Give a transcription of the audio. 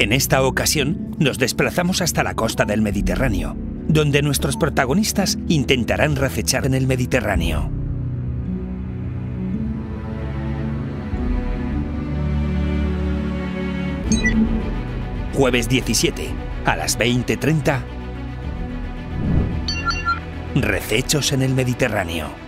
En esta ocasión nos desplazamos hasta la costa del Mediterráneo, donde nuestros protagonistas intentarán recechar en el Mediterráneo. Jueves 17, a las 20.30. Recechos en el Mediterráneo.